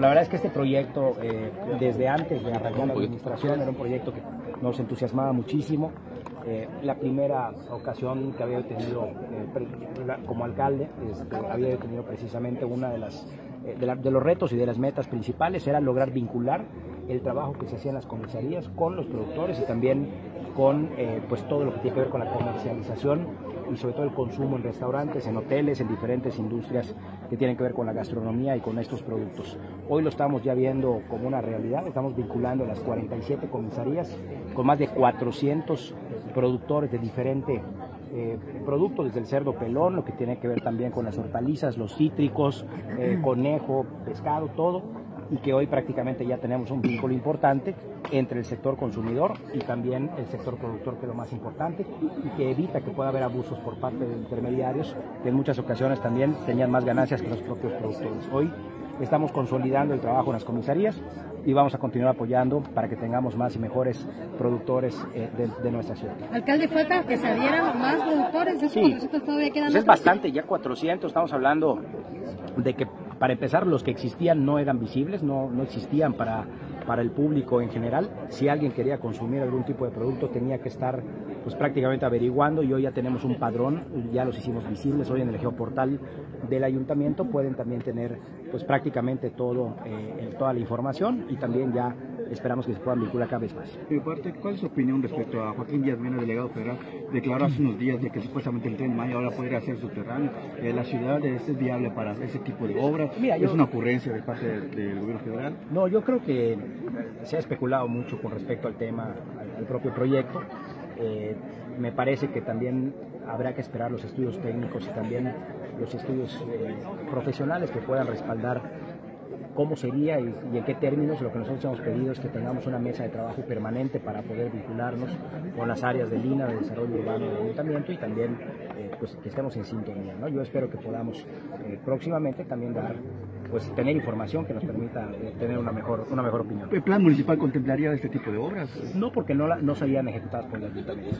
La verdad es que este proyecto, eh, desde antes de arrancar la administración, era un proyecto que nos entusiasmaba muchísimo. Eh, la primera ocasión que había tenido eh, como alcalde, este, había tenido precisamente una de las de, los retos y de las metas principales era lograr vincular el trabajo que se hacía en las comisarías con los productores y también con pues todo lo que tiene que ver con la comercialización y sobre todo el consumo en restaurantes, en hoteles, en diferentes industrias que tienen que ver con la gastronomía y con estos productos. Hoy lo estamos ya viendo como una realidad, estamos vinculando las 47 comisarías con más de 400 productores de diferente eh, productos, desde el cerdo pelón, lo que tiene que ver también con las hortalizas, los cítricos, eh, conejo, pescado, todo y que hoy prácticamente ya tenemos un vínculo importante entre el sector consumidor y también el sector productor, que es lo más importante, y que evita que pueda haber abusos por parte de intermediarios, que en muchas ocasiones también tenían más ganancias que los propios productores. Hoy estamos consolidando el trabajo en las comisarías y vamos a continuar apoyando para que tengamos más y mejores productores eh, de, nuestra ciudad. Alcalde, falta que se adhieran más productores, sí. todavía quedan pues es bastante, ya 400, estamos hablando de que para empezar, los que existían no eran visibles, no, no existían para, para el público en general. Si alguien quería consumir algún tipo de producto, tenía que estar pues, prácticamente averiguando y hoy ya tenemos un padrón, ya los hicimos visibles. Hoy en el geoportal del ayuntamiento pueden también tener pues, prácticamente todo, eh, toda la información y también ya esperamos que se puedan vincular cada vez más. ¿Cuál es su opinión respecto a Joaquín Díaz Mena, delegado federal? Declaró hace unos días de que supuestamente el tren de Mayo ahora podría ser subterráneo. Eh, ¿La ciudad es viable para ese tipo de obras? ¿Es una ocurrencia de parte del, gobierno federal? No, yo creo que se ha especulado mucho con respecto al tema, al, propio proyecto. Eh, me parece que también habrá que esperar los estudios técnicos y también los estudios eh, profesionales que puedan respaldar cómo sería y, en qué términos. Lo que nosotros hemos pedido es que tengamos una mesa de trabajo permanente para poder vincularnos con las áreas de Lina, de desarrollo urbano del ayuntamiento y también eh, pues, que estemos en sintonía. ¿no? Yo espero que podamos eh, próximamente también dar pues tener información que nos permita eh, tener una mejor una mejor opinión. ¿El plan municipal contemplaría este tipo de obras? No, porque no, no serían ejecutadas por el ayuntamiento.